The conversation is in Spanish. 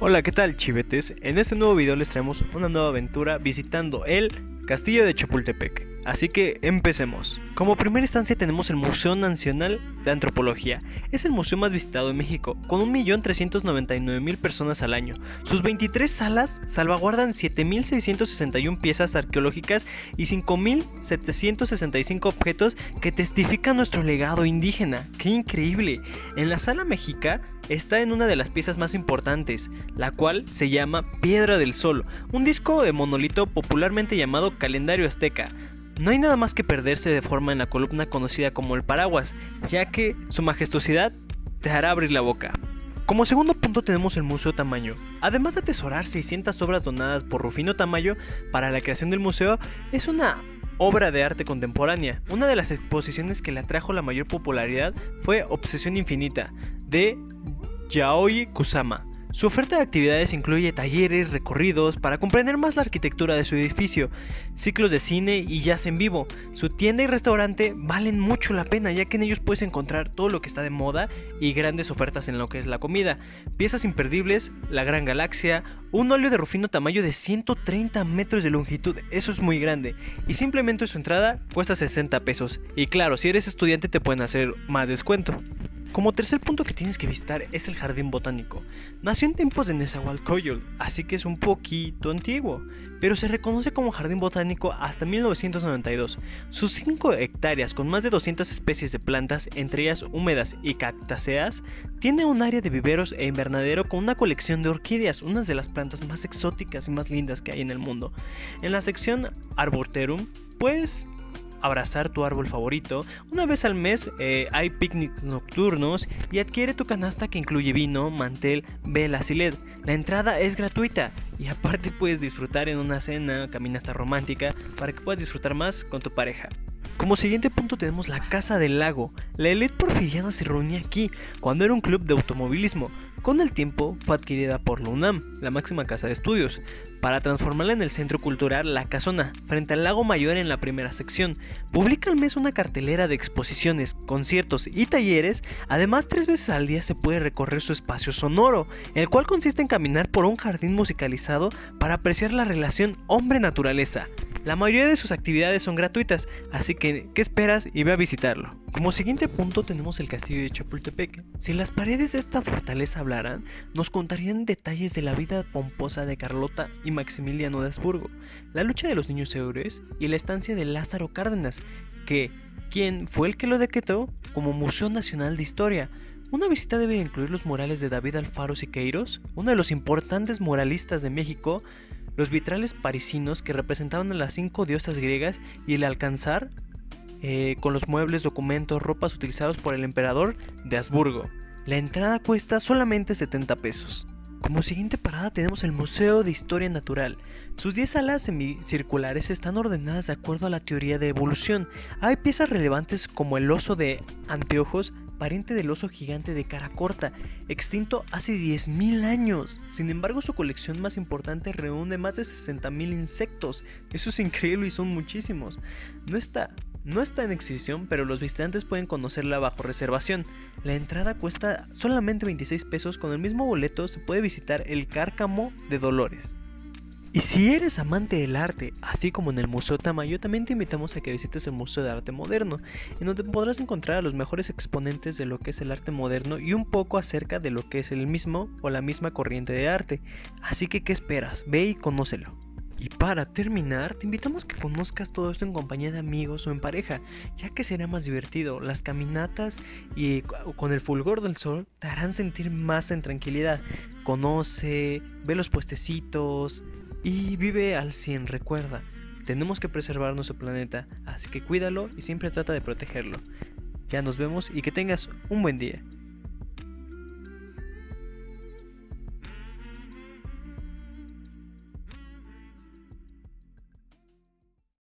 Hola, ¿qué tal chivetes? En este nuevo video les traemos una nueva aventura visitando el Castillo de Chapultepec. Así que empecemos. Como primera instancia tenemos el Museo Nacional de Antropología. Es el museo más visitado en México, con 1.399.000 personas al año. Sus 23 salas salvaguardan 7.661 piezas arqueológicas y 5.765 objetos que testifican nuestro legado indígena. ¡Qué increíble! En la sala México está en una de las piezas más importantes, la cual se llama Piedra del Sol, un disco de monolito popularmente llamado calendario azteca. No hay nada más que perderse de forma en la columna conocida como el paraguas, ya que su majestuosidad te hará abrir la boca. Como segundo punto tenemos el Museo Tamayo. Además de atesorar 600 obras donadas por Rufino Tamayo para la creación del museo, es una obra de arte contemporánea. Una de las exposiciones que le atrajo la mayor popularidad fue Obsesión Infinita, de Yaoi Kusama. Su oferta de actividades incluye talleres, recorridos para comprender más la arquitectura de su edificio, ciclos de cine y jazz en vivo. Su tienda y restaurante valen mucho la pena ya que en ellos puedes encontrar todo lo que está de moda y grandes ofertas en lo que es la comida. Piezas imperdibles, la gran galaxia, un óleo de Rufino tamaño de 130 metros de longitud, eso es muy grande. Y simplemente su entrada cuesta 60 pesos. Y claro, si eres estudiante te pueden hacer más descuento. Como tercer punto que tienes que visitar es el jardín botánico. Nació en tiempos de Nezahualcóyotl, así que es un poquito antiguo, pero se reconoce como jardín botánico hasta 1992. Sus 5 hectáreas con más de 200 especies de plantas, entre ellas húmedas y cactáceas, tiene un área de viveros e invernadero con una colección de orquídeas, unas de las plantas más exóticas y más lindas que hay en el mundo. En la sección Arboretum, pues abrazar tu árbol favorito. Una vez al mes eh, hay picnics nocturnos y adquiere tu canasta que incluye vino, mantel, velas y LED. La entrada es gratuita y aparte puedes disfrutar en una cena, caminata romántica para que puedas disfrutar más con tu pareja. Como siguiente punto tenemos la Casa del Lago. La elite porfiriana se reunía aquí cuando era un club de automovilismo. Con el tiempo fue adquirida por la la máxima casa de estudios, para transformarla en el centro cultural La Casona, frente al Lago Mayor en la primera sección. Publica al mes una cartelera de exposiciones, conciertos y talleres, además tres veces al día se puede recorrer su espacio sonoro, el cual consiste en caminar por un jardín musicalizado para apreciar la relación hombre-naturaleza. La mayoría de sus actividades son gratuitas, así que ¿qué esperas y ve a visitarlo? Como siguiente punto tenemos el castillo de Chapultepec. Si las paredes de esta fortaleza hablaran, nos contarían detalles de la vida pomposa de Carlota y Maximiliano de Habsburgo, la lucha de los niños héroes y la estancia de Lázaro Cárdenas, que, quien fue el que lo decretó como Museo Nacional de Historia. Una visita debe incluir los murales de David Alfaro Siqueiros, uno de los importantes muralistas de México, los vitrales parisinos que representaban a las cinco diosas griegas y el alcanzar eh, con los muebles, documentos, ropas utilizados por el emperador de Habsburgo. La entrada cuesta solamente 70 pesos. Como siguiente parada tenemos el Museo de Historia Natural. Sus 10 salas semicirculares están ordenadas de acuerdo a la teoría de evolución. Hay piezas relevantes como el oso de anteojos, pariente del oso gigante de cara corta, extinto hace 10.000 años. Sin embargo, su colección más importante reúne más de 60.000 insectos. Eso es increíble y son muchísimos. No está, no está en exhibición, pero los visitantes pueden conocerla bajo reservación. La entrada cuesta solamente 26 pesos, con el mismo boleto se puede visitar el Cárcamo de Dolores. Y si eres amante del arte, así como en el Museo Tamayo, también te invitamos a que visites el Museo de Arte Moderno, en donde podrás encontrar a los mejores exponentes de lo que es el arte moderno y un poco acerca de lo que es el mismo o la misma corriente de arte. Así que, ¿qué esperas? Ve y conócelo. Y para terminar, te invitamos a que conozcas todo esto en compañía de amigos o en pareja, ya que será más divertido. Las caminatas y con el fulgor del sol te harán sentir más en tranquilidad. Conoce, ve los puestecitos, y vive al 100, recuerda. Tenemos que preservar nuestro planeta, así que cuídalo y siempre trata de protegerlo. Ya nos vemos y que tengas un buen día.